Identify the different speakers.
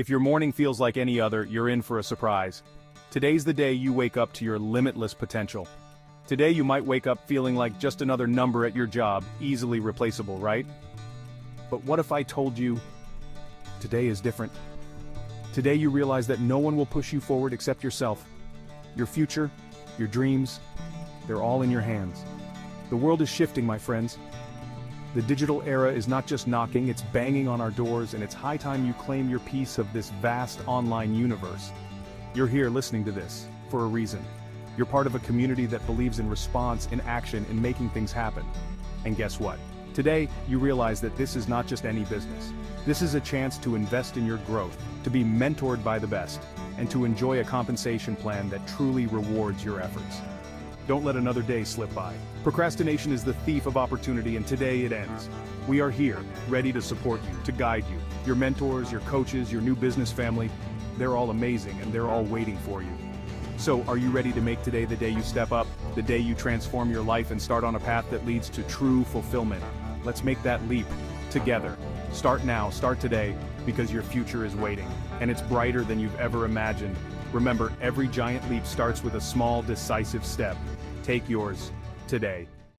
Speaker 1: If your morning feels like any other, you're in for a surprise. Today's the day you wake up to your limitless potential. Today you might wake up feeling like just another number at your job, easily replaceable, right? But what if I told you, today is different? Today you realize that no one will push you forward except yourself. Your future, your dreams, they're all in your hands. The world is shifting, my friends. The digital era is not just knocking, it's banging on our doors and it's high time you claim your piece of this vast online universe. You're here listening to this, for a reason. You're part of a community that believes in response, in action, in making things happen. And guess what? Today, you realize that this is not just any business. This is a chance to invest in your growth, to be mentored by the best, and to enjoy a compensation plan that truly rewards your efforts. Don't let another day slip by. Procrastination is the thief of opportunity and today it ends. We are here, ready to support you, to guide you. Your mentors, your coaches, your new business family, they're all amazing and they're all waiting for you. So, are you ready to make today the day you step up, the day you transform your life and start on a path that leads to true fulfillment? Let's make that leap, together. Start now, start today, because your future is waiting, and it's brighter than you've ever imagined. Remember, every giant leap starts with a small, decisive step. Take yours, today.